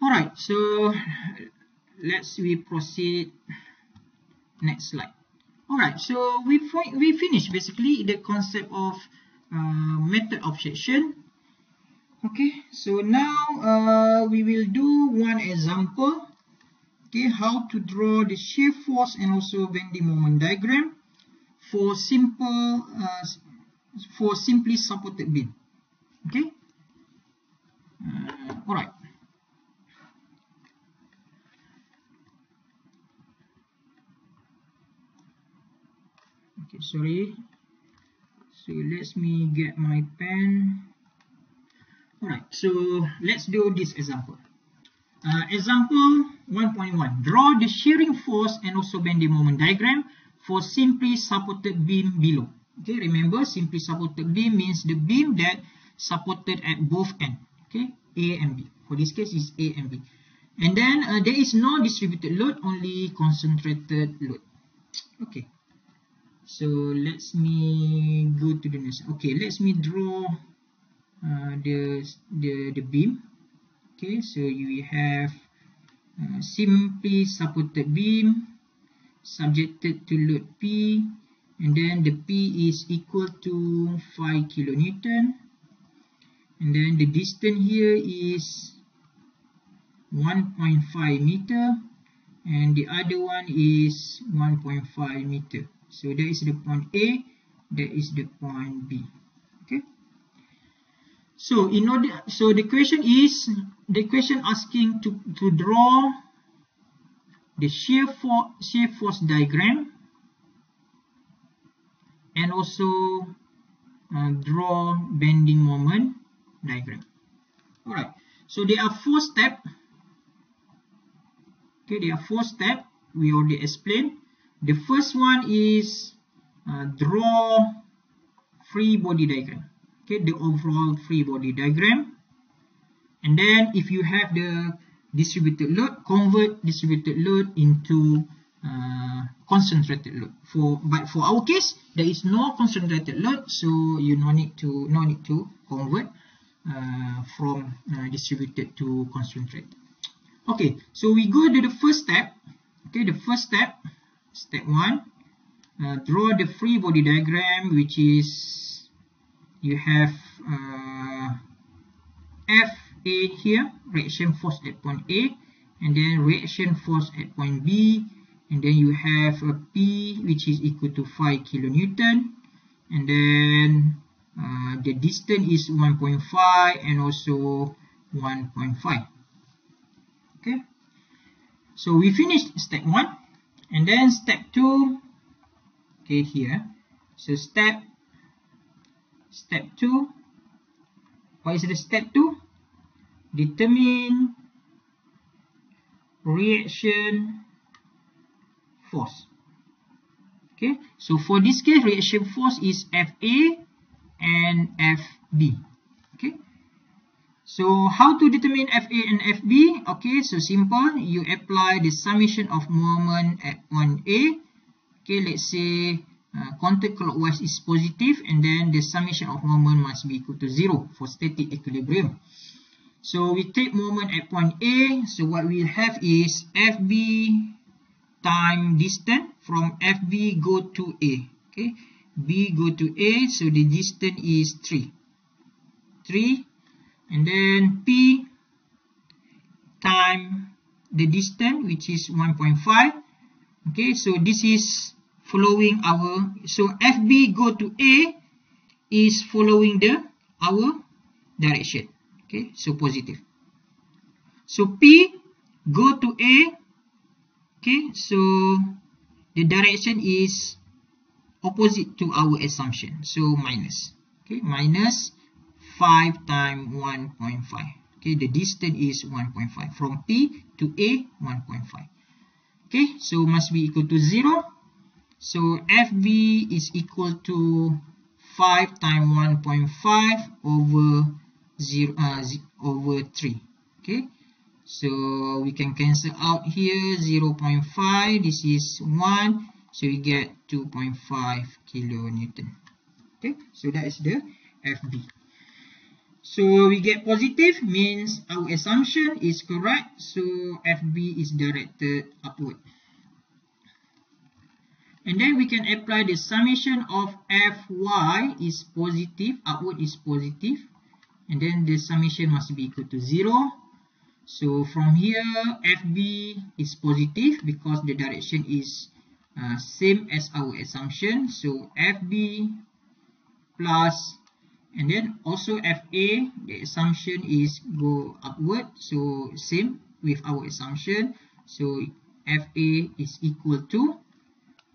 Alright, so let's we proceed next slide. Alright, so we we finished basically the concept of uh, method of section. Okay, so now uh, we will do one example. Okay, how to draw the shear force and also bending moment diagram for simple uh, for simply supported beam. Okay. All right. okay sorry. So let me get my pen. Alright so let's do this example. Uh, example 1.1 draw the shearing force and also bending moment diagram for simply supported beam below. Okay remember simply supported beam means the beam that supported at both end. Okay A and B. For this case is A and B. And then uh, there is no distributed load only concentrated load. Okay so let's me go to the next. Okay let's me draw uh, the the the beam. Okay so you have uh, simply supported beam subjected to load P and then the P is equal to 5 kilonewton. And then the distance here is 1.5 meter and the other one is 1.5 meter so that is the point A, that is the point B. Okay. So in order, so the question is, the question asking to to draw the shear force shear force diagram and also uh, draw bending moment diagram. Alright, so there are four steps. Okay, there are four steps. We already explained. The first one is uh, draw free body diagram. Okay, the overall free body diagram. And then if you have the distributed load, convert distributed load into uh, concentrated load. For but for our case, there is no concentrated load, so you no need to no need to convert uh, from uh, distributed to concentrated. Okay, so we go to the first step. Okay, the first step step 1 uh, draw the free body diagram which is you have uh, FA here reaction force at point A and then reaction force at point B and then you have a P which is equal to 5 kilonewton and then uh, the distance is 1.5 and also 1.5 okay? So we finished step 1 and then step 2 okay here. So step step 2 what is the step 2 determine reaction force. Okay so for this case reaction force is FA and FB so how to determine FA and FB? Okay, so simple. You apply the summation of moment at point A. Okay, let's say uh, counterclockwise is positive and then the summation of moment must be equal to 0 for static equilibrium. So we take moment at point A. So what we have is FB time distance from FB go to A. Okay, B go to A, so the distance is 3. 3 and then p time the distance which is 1.5 okay so this is following our so fb go to a is following the our direction. Okay so positive. So p go to a. Okay so the direction is opposite to our assumption. So minus. Okay minus 5 times 1.5 okay the distance is 1.5 from P to A 1.5 okay so must be equal to 0 so FB is equal to 5 times 1.5 over 0 uh, over 3 okay so we can cancel out here 0 0.5 this is 1 so we get 2.5 kilonewton. Okay so that is the FB So we get positive means our assumption is correct. So FB is directed upward. And then we can apply the summation of Fy is positive, upward is positive. And then the summation must be equal to 0. So from here, FB is positive because the direction is uh, same as our assumption. So FB plus and then also FA, the assumption is go upward. So same with our assumption. So FA is equal to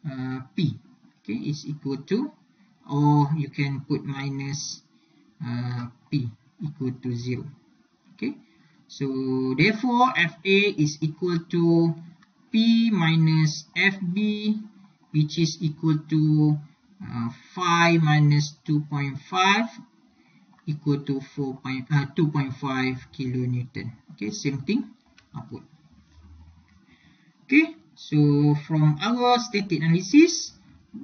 uh, P. Okay, is equal to or you can put minus uh, P equal to 0. Okay, so therefore FA is equal to P minus FB which is equal to uh, 5 minus 2.5 equal to 4 uh, 2.5 kilonewton. Okay, same thing upward. Okay, so from our static analysis,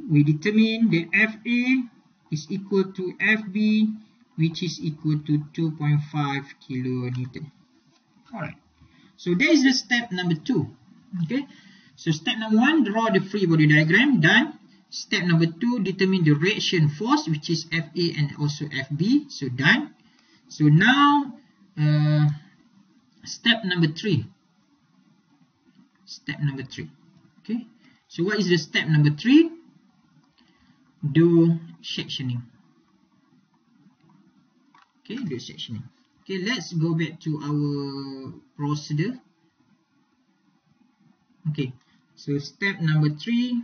we determine that FA is equal to FB which is equal to 2.5 kilonewton. Alright, so that is the step number 2. Okay, so step number one, draw the free body diagram. Done. Step number two, determine the reaction force, which is Fa and also Fb. So done. So now, uh, step number three. Step number three. Okay. So what is the step number three? Do sectioning. Okay, do sectioning. Okay, let's go back to our procedure. Okay, so step number three,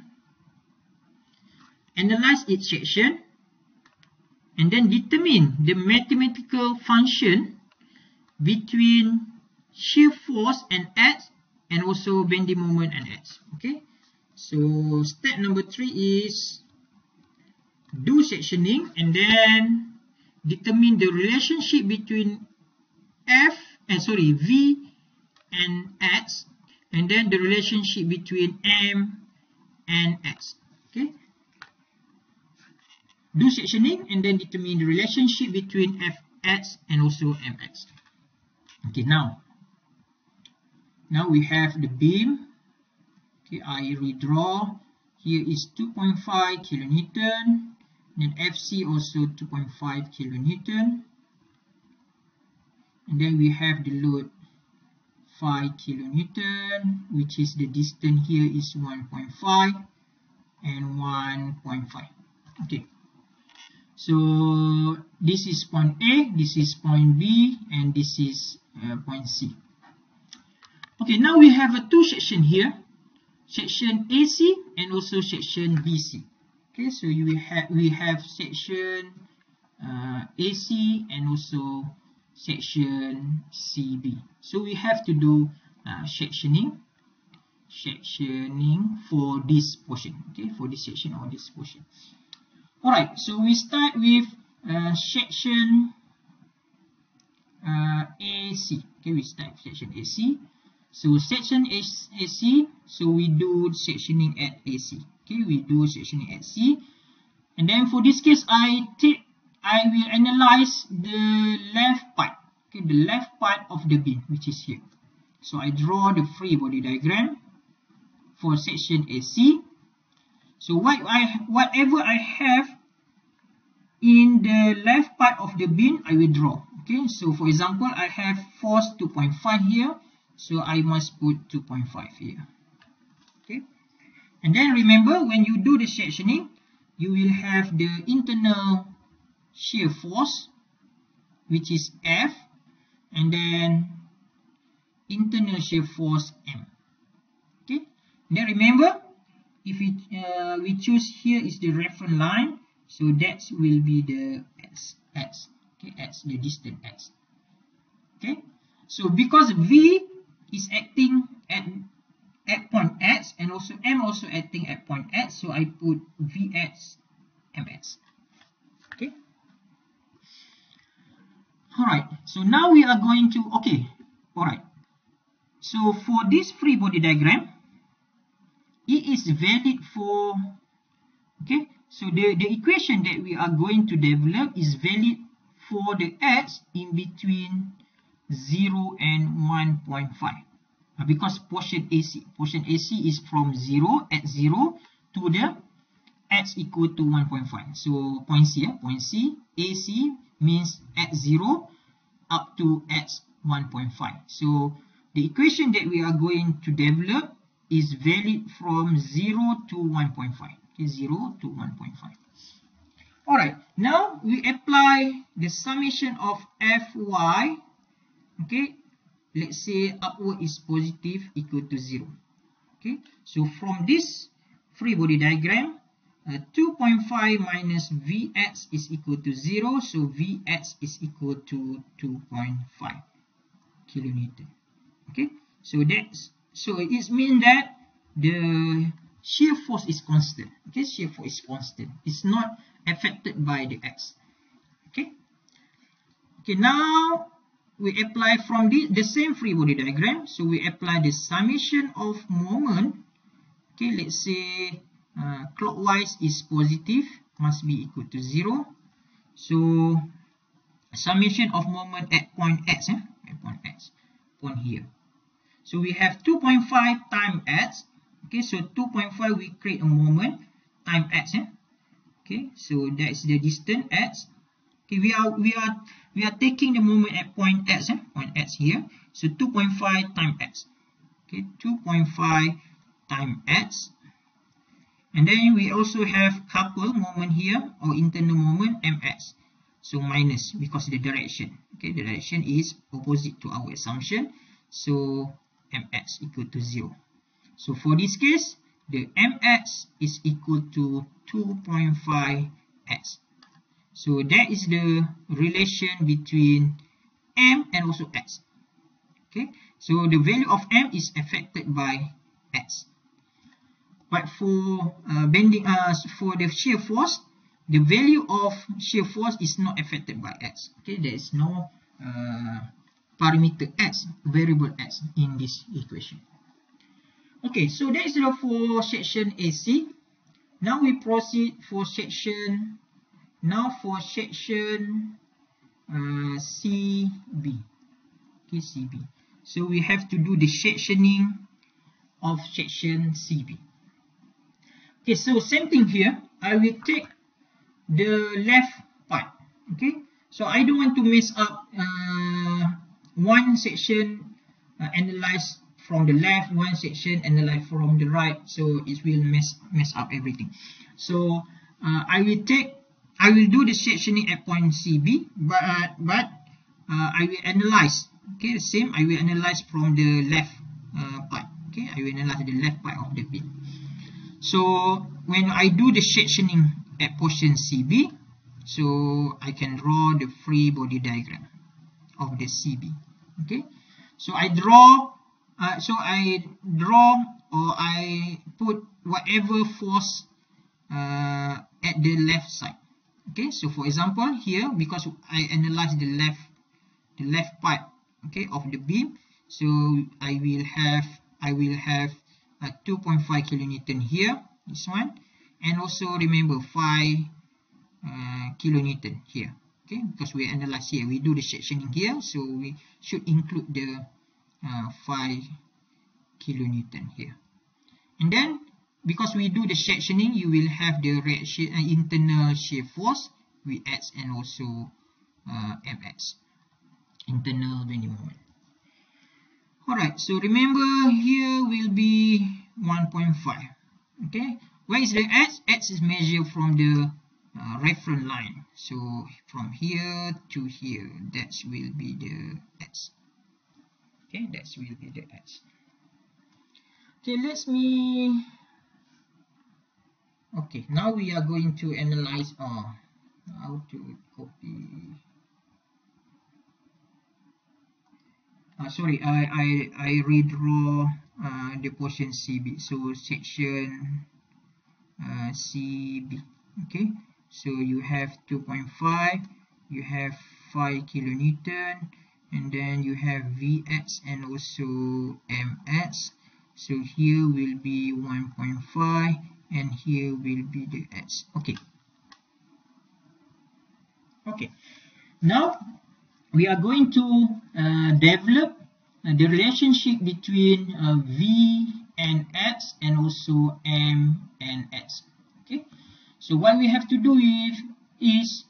analyze each section and then determine the mathematical function between shear force and X and also bending moment and X. Okay, so step number three is do sectioning and then determine the relationship between F and sorry V and X and then the relationship between m and x okay do sectioning and then determine the relationship between fx and also mx okay now now we have the beam. Okay i redraw. Here is 2.5 kilonewton. Then fc also 2.5 kilonewton. And then we have the load 5 kilonewton which is the distance here is 1.5 and 1.5 okay so this is point A this is point B and this is uh, point C okay now we have a two section here section AC and also section BC okay so you have we have section uh, AC and also section CB. So we have to do uh, sectioning, sectioning for this portion, okay, for this section or this portion. Alright, so we start with uh, section uh, AC. Okay, we start section AC. So section AC, so we do sectioning at AC. Okay, we do sectioning at C. And then for this case, I take I will analyze the left part, okay, the left part of the beam, which is here. So I draw the free body diagram for section AC. So what I, whatever I have in the left part of the beam, I will draw. Okay, so for example, I have force 2.5 here, so I must put 2.5 here. Okay, and then remember when you do the sectioning, you will have the internal shear force which is F and then internal shear force M. Okay. Then remember if we uh, we choose here is the reference line, so that will be the x x. Okay, x the distance x. Okay. So because V is acting at at point x and also M also acting at point x, so I put Vx Mx. Okay. Alright, so now we are going to, okay, alright. So for this free body diagram, it is valid for, okay, so the, the equation that we are going to develop is valid for the x in between 0 and 1.5 uh, because portion AC portion AC is from 0 at 0 to the x equal to 1.5 so point C eh? point C AC means at 0 up to x 1.5 so the equation that we are going to develop is valid from 0 to 1.5 okay 0 to 1.5 alright now we apply the summation of fy okay? Let's say upward is positive equal to 0 okay? So from this free body diagram uh, 2.5 minus Vx is equal to 0 so Vx is equal to 2.5 kilonewton okay? So that's so it means that the shear force is constant. Okay shear force is constant. It's not affected by the x. Okay? Okay now we apply from the, the same free body diagram. So we apply the summation of moment. Okay let's say uh, clockwise is positive must be equal to 0 so summation of moment at point x eh? at point x. Point here. So we have 2.5 times x okay so 2.5 we create a moment. Time x eh? okay so that's the distance x. Okay we are we are we are taking the moment at point x eh? point x here. So 2.5 time x. Okay 2.5 time x. And then we also have couple moment here or internal moment mx so minus because the direction. Okay the direction is opposite to our assumption. So mx equal to 0 so for this case the mx is equal to 2.5 x. So that is the relation between m and also x. Okay? So the value of m is affected by x. But for uh, bending uh, for the shear force the value of shear force is not affected by x. Okay? There is no uh, parameter x variable x in this equation okay so that is the for section AC now we proceed for section now for section uh, CB okay CB so we have to do the sectioning of section CB okay so same thing here. I will take the left part. Okay so I don't want to mess up uh, one section uh, analyze from the left one section analyze from the right. So it will mess mess up everything. So uh, I will take I will do the sectioning at point CB but uh, but uh, I will analyze. Okay same I will analyze from the left uh, part. Okay I will analyze the left part of the beam so when I do the sectioning at portion CB so I can draw the free body diagram of the CB okay? So I draw uh, so I draw or I put whatever force uh, at the left side. Okay so for example here because I analyze the left the left part okay of the beam so I will have I will have a 2.5 kilonewton here this one and also remember 5 uh, kilonewton here okay because we analyze here we do the sectioning here so we should include the uh, 5 kilonewton here. And then because we do the sectioning you will have the reaction uh, internal shear force Vx and also uh, Mx internal bending moment. Alright so remember here will be 1.5 okay? Where is the x? X is measured from the uh, reference line. So from here to here that will be the x okay that will be the x okay let's me. Okay now we are going to analyze uh, how to copy. Uh, sorry I, I, I redraw uh, the portion CB so section uh, CB okay? So you have 2.5 you have 5 kilonewton and then you have Vx and also Mx so here will be 1.5 and here will be the x. Okay. Okay. Now we are going to uh, develop uh, the relationship between uh, V and X and also M and X. Okay, so what we have to do is, is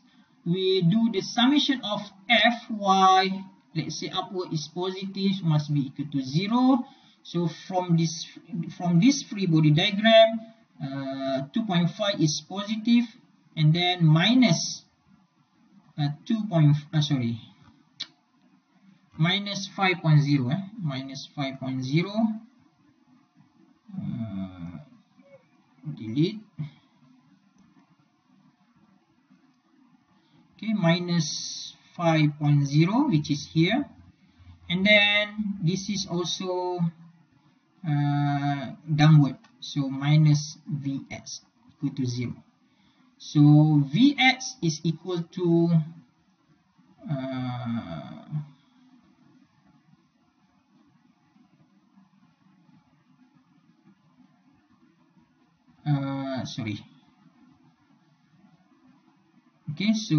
we do the summation of F y, let's say upward is positive, must be equal to 0. So from this from this free body diagram, uh, 2.5 is positive, and then minus uh, 2. uh, sorry minus 5.0 eh? minus 5.0 uh, delete okay minus 5.0 which is here. And then this is also uh, downward. So minus vx equal to 0 so vx is equal to uh, uh, sorry okay so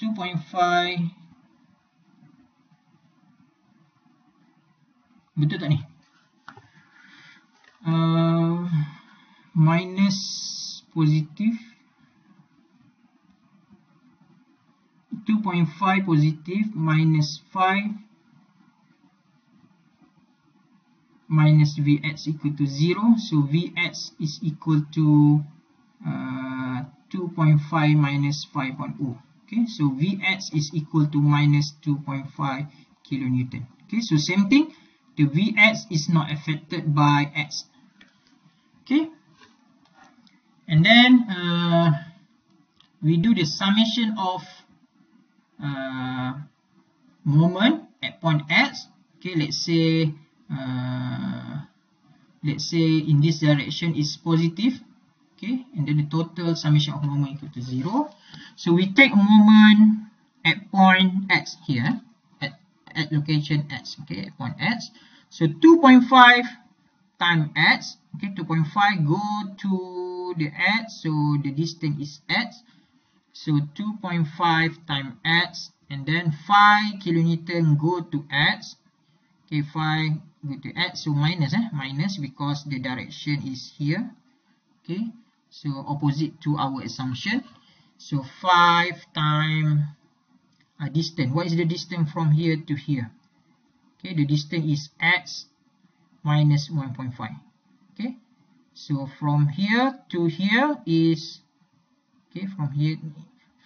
2.5 betul tak ni? Uh, minus positif 2.5 positif minus 5 minus Vx equal to 0. So Vx is equal to uh, 2.5 minus 5.0. Okay, so Vx is equal to minus 2.5 kilonewton. Okay, so same thing, the Vx is not affected by x. Okay, and then uh, we do the summation of uh, moment at point x. Okay, let's say uh, let's say in this direction is positive okay and then the total summation of moment equal to 0 so we take moment at point x here at, at location x okay at point x. So 2.5 times x okay 2.5 go to the x so the distance is x. So 2.5 times x and then 5 kilonewton go to x. Okay 5 going to add so minus eh minus because the direction is here. Okay so opposite to our assumption. So 5 times a uh, distance. What is the distance from here to here? Okay the distance is x minus 1.5 okay so from here to here is okay from here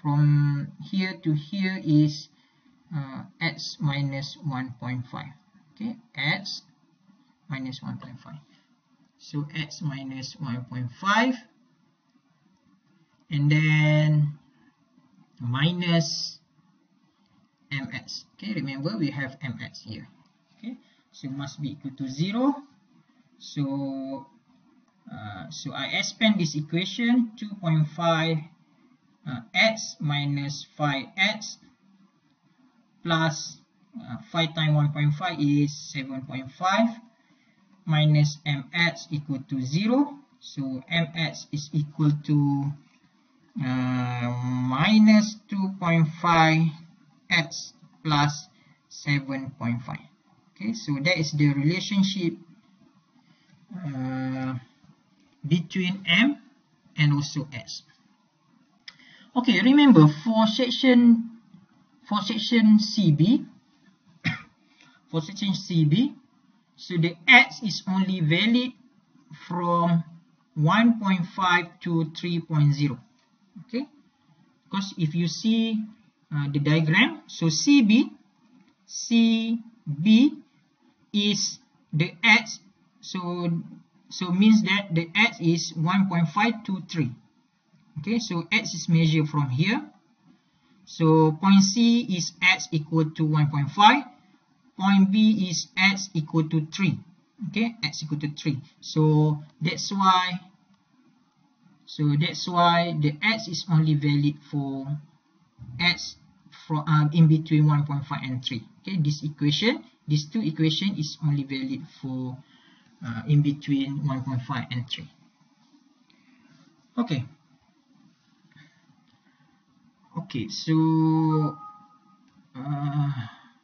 from here to here is uh, x minus 1.5 okay x minus 1.5 so x minus 1.5 and then minus ms okay remember we have ms here. Okay so it must be equal to 0 so uh, so I expand this equation 2.5 uh, x minus 5x plus uh, 5 times 1.5 is 7.5 minus mx equal to 0 so mx is equal to minus 2.5 x plus 7.5 okay so that is the relationship uh, between m and also s okay remember for section for section cb for section CB. So the X is only valid from 1.5 to 3.0. Okay. Because if you see uh, the diagram, so CB, CB is the X. So so means that the X is 1.523 Okay, so X is measured from here. So point C is X equal to 1.5 point B is x equal to 3 okay x equal to 3 so that's why so that's why the x is only valid for x from um, in between 1.5 and 3 okay this equation these two equation is only valid for uh, in between 1.5 and 3 okay. Okay so uh,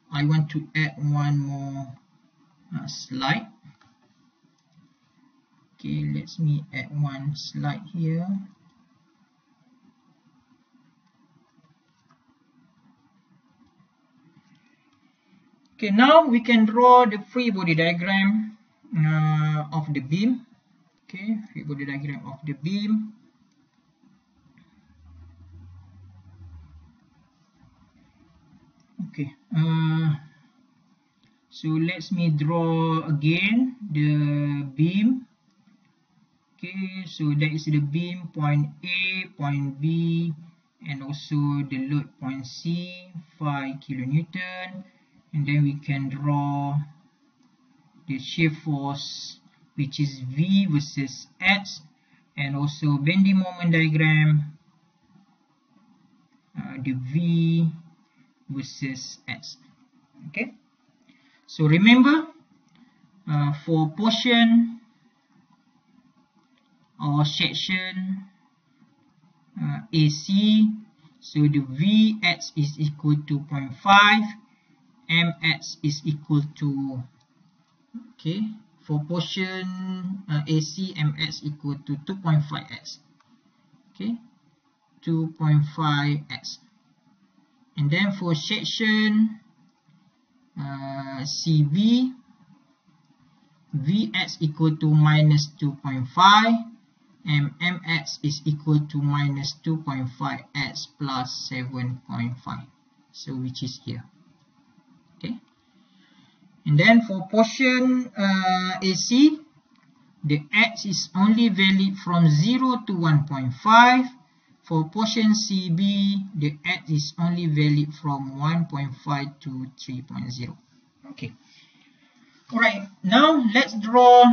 I want to add one more uh, slide okay let me add one slide here. Okay now we can draw the free body diagram uh, of the beam. Okay free body diagram of the beam. Okay uh, so let me draw again the beam okay so that is the beam point A point B and also the load point C 5 kilonewton. And then we can draw the shear force which is V versus X and also bending moment diagram uh, the V versus X okay? So remember uh, for portion or section uh, AC so the Vx is equal to 0.5 Mx is equal to okay for portion uh, AC Mx equal to 2.5x okay 2.5x and then for section uh, CB Vx equal to minus 2.5 and Mx is equal to minus 2.5x plus 7.5 so which is here. Okay. And then for portion uh, AC the x is only valid from 0 to 1.5 for portion CB, the x is only valid from 1.5 to 3.0. Okay. Alright, now let's draw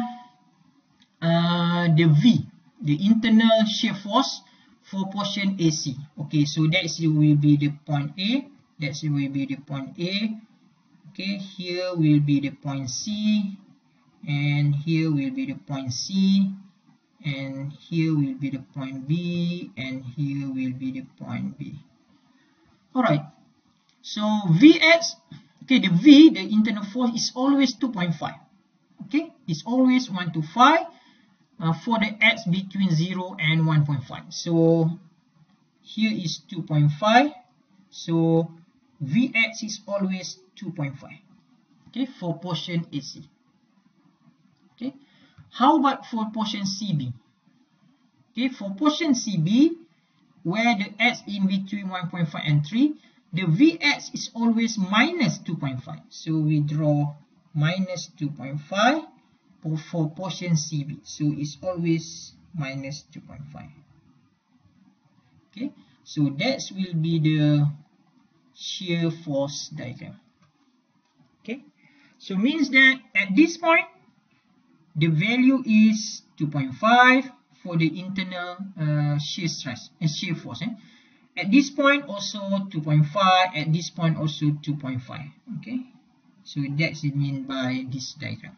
uh, the V, the internal shear force for portion AC. Okay, so that will be the point A, that will be the point A. Okay, here will be the point C, and here will be the point C, and here will be the point B and here will be the point B alright so Vx okay the V the internal force is always 2.5 okay it's always 1 to 5 uh, for the x between 0 and 1.5 so here is 2.5 so Vx is always 2.5 okay for portion AC okay how about for portion CB? Okay, for portion CB, where the x in between 1.5 and 3, the Vx is always minus 2.5. So we draw minus 2.5 for portion CB. So it's always minus 2.5. Okay, so that will be the shear force diagram. Okay, so means that at this point, the value is 2.5 for the internal uh, shear stress and uh, shear force eh? at this point also 2.5 at this point also 2.5 okay so that's it mean by this diagram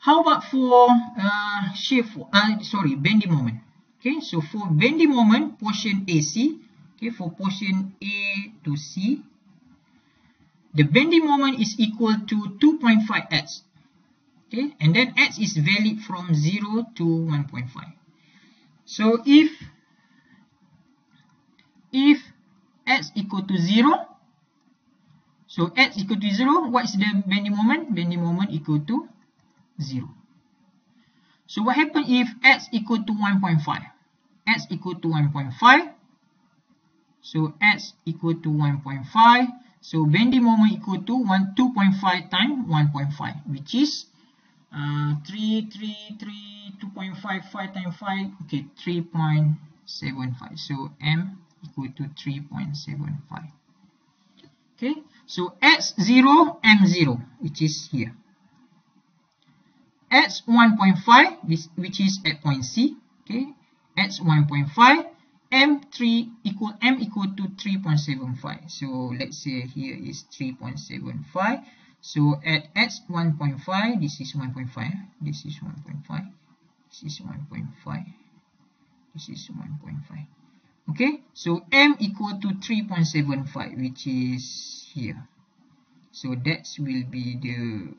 how about for uh, force uh, sorry bending moment? Okay so for bending moment portion AC okay for portion A to C the bending moment is equal to 2.5 x okay and then x is valid from 0 to 1.5 so if if x equal to 0 so x equal to 0 what is the bending moment? Bending moment equal to 0 so what happen if x equal to 1.5 x equal to 1.5 so x equal to 1.5 so bending moment equal to 1 2.5 times 1.5 which is uh, 3, 3, 3, 2.5, 5 times 5, okay, 3.75. So M equal to 3.75. Okay, so X0, M0, which is here. X 1.5, which is at point C. Okay, X 1.5, M3 equal M equal to 3.75. So let's say here is 3.75. So at x 1.5, this is 1.5, this is 1.5, this is 1.5, this is 1.5. okay so m equal to 3.75 which is here so that will be the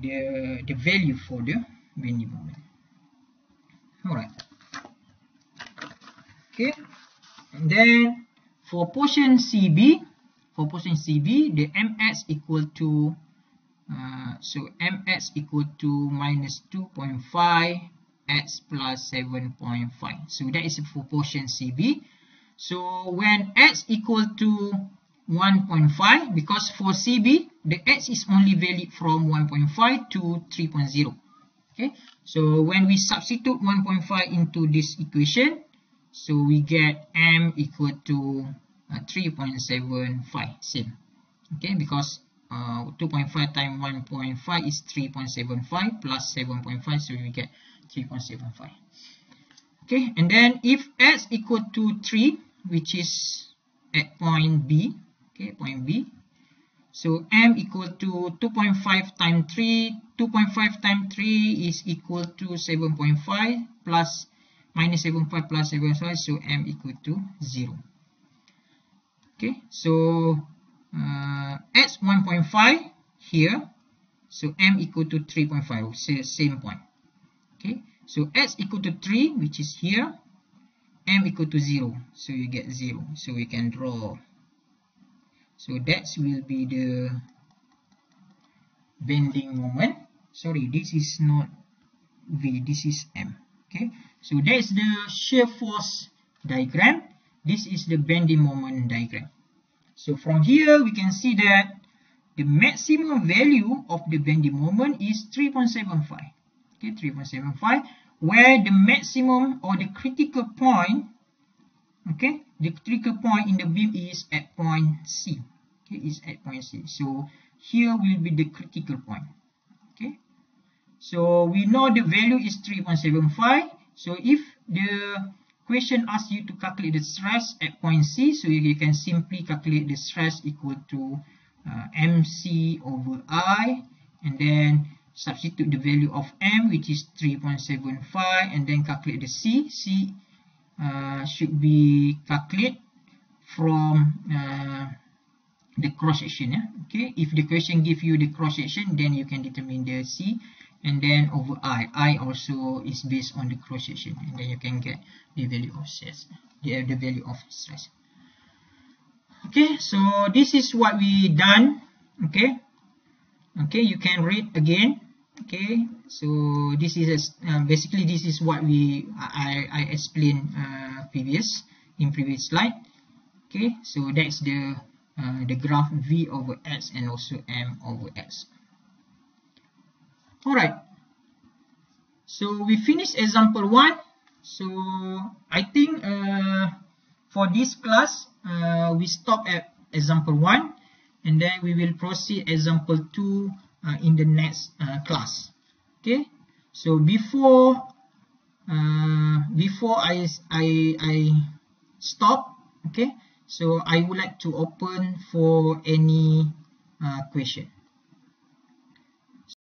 the the value for the moment all right okay. And then for portion cb for portion cb the ms equal to uh, so ms equal to minus 2.5 x plus 7.5 so that is for portion cb so when x equal to 1.5 because for cb the x is only valid from 1.5 to 3.0 okay? So when we substitute 1.5 into this equation so we get m equal to uh, 3.75 same. Okay? Because uh, 2.5 times 1.5 is 3.75 plus 7.5 so we get 3.75 okay? And then if s equal to 3 which is at point b okay? Point b so m equal to 2.5 times 3 2.5 times 3 is equal to 7.5 plus minus 7.5 plus 7.5 so m equal to 0 okay so uh, x 1.5 here so m equal to 3.5 same point. Okay so x equal to 3 which is here m equal to 0 so you get 0 so we can draw so that will be the bending moment. Sorry this is not v this is m. Okay? So that is the shear force diagram. This is the bending moment diagram. So from here we can see that the maximum value of the bending moment is 3.75 okay? 3.75 where the maximum or the critical point okay the critical point in the beam is at point C. Okay is at point C. So here will be the critical point. Okay? So we know the value is 3.75 so if the question asks you to calculate the stress at point C so you can simply calculate the stress equal to uh, mc over i and then substitute the value of m which is 3.75 and then calculate the c. C uh, should be calculated from uh, the cross section yeah? okay if the question give you the cross section then you can determine the c and then over i. I also is based on the cross section and then you can get the value of stress the, the value of stress. Okay so this is what we done okay. Okay you can read again okay so this is uh, basically this is what we I, I explained uh, previous in previous slide. Okay so that's the uh, the graph v over x and also m over x. Alright. So we finished example 1 so I think uh, for this class uh, we stop at example 1 and then we will proceed example 2 uh, in the next uh, class okay? So before uh, before I, I, I stop okay? So I would like to open for any uh, question